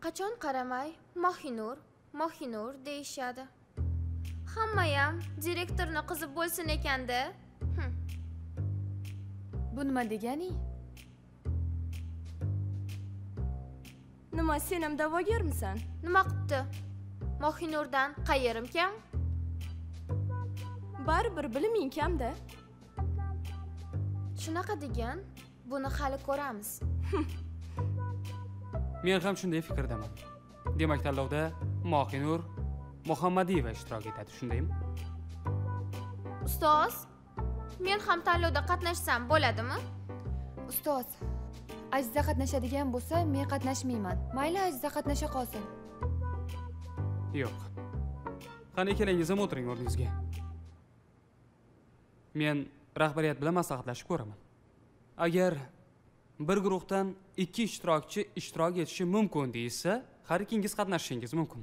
qachon qaramay? Mohinur mohinur deyishadi. Hammayam direktorni qizi bo'lsin ekanda bu nima deganing nima sen ham da'vogarmisan? Nima qipti? Mohinurdan qayerim kam? Baribir biliming kamda shunaqa degan buni hali ko'ramiz men ham shunday fikrdaman. Demak tanlovda mohinur muhammadiyeva ishtirok etadi shundaymi? Ustoz men ham tanlovda qatnashsam bo'ladimi? Ustoz aziza qatnashadigan bo'lsa men qatnashmayman. Mayli aziza qatnasha qolsin. Yo'q. Qani ikkalangiz ham o'tiring o'rningizga. Men rahbariyat bilan maslahatlashib ko'raman. Agar bir guruhdan ikki ishtirokchi ishtirok etishi mumkin deyilsa har ikkingiz qatnashishingiz mumkin.